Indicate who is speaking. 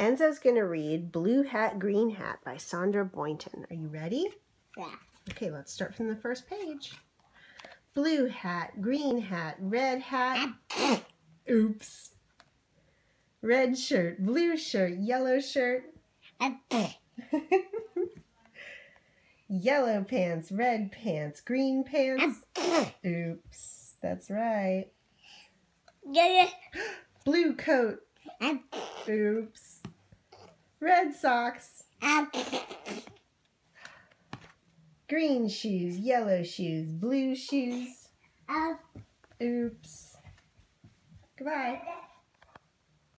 Speaker 1: Enzo's going to read Blue Hat, Green Hat by Sandra Boynton. Are you ready?
Speaker 2: Yeah.
Speaker 1: Okay, let's start from the first page. Blue hat, green hat, red hat. Ah. Oops. Red shirt, blue shirt, yellow shirt. Ah. Yellow pants, red pants, green pants. Ah. Oops, that's right. Blue coat. Oops. Red socks. Um, Green shoes, yellow shoes, blue shoes. Um, Oops. Goodbye.